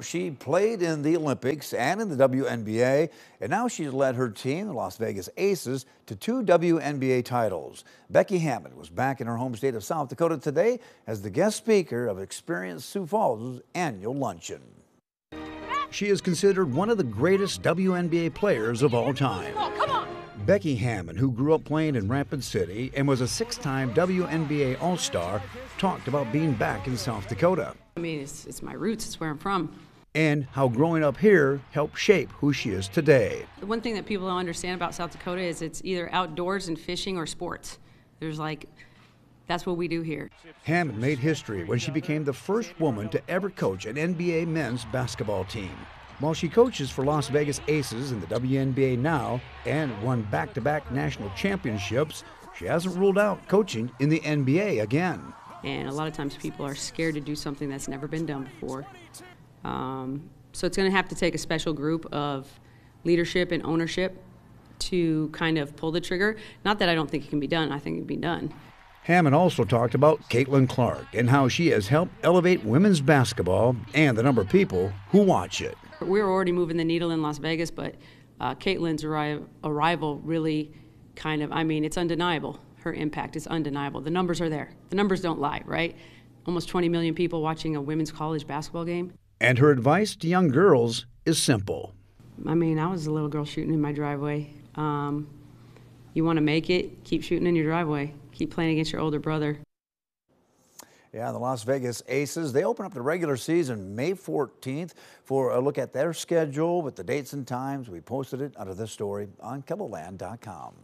She played in the Olympics and in the WNBA, and now she's led her team, the Las Vegas Aces, to two WNBA titles. Becky Hammon was back in her home state of South Dakota today as the guest speaker of Experience Sioux Falls' annual luncheon. She is considered one of the greatest WNBA players of all time. Becky Hammon, who grew up playing in Rapid City and was a six time WNBA All Star, talked about being back in South Dakota. I mean, it's, it's my roots, it's where I'm from. And how growing up here helped shape who she is today. The one thing that people don't understand about South Dakota is it's either outdoors and fishing or sports. There's like, that's what we do here. Hammon made history when she became the first woman to ever coach an NBA men's basketball team. While she coaches for Las Vegas Aces in the WNBA now and won back to back national championships, she hasn't ruled out coaching in the NBA again. And a lot of times people are scared to do something that's never been done before. Um, so it's going to have to take a special group of leadership and ownership to kind of pull the trigger. Not that I don't think it can be done, I think it can be done. Hammon also talked about Caitlin Clark and how she has helped elevate women's basketball and the number of people who watch it. We're already moving the needle in Las Vegas, but uh, Caitlin's arri- arrival really kind of, I mean, it's undeniable her impact is undeniable. The numbers are there. The numbers don't lie, right? Almost 20 million people watching a women's college basketball game. And her advice to young girls is simple. I mean, I was a little girl shooting in my driveway. Um, you want to make it, keep shooting in your driveway. Keep playing against your older brother. Yeah, the Las Vegas Aces, they open up the regular season May 14th for a look at their schedule with the dates and times. We posted it under this story on KELOLAND.com.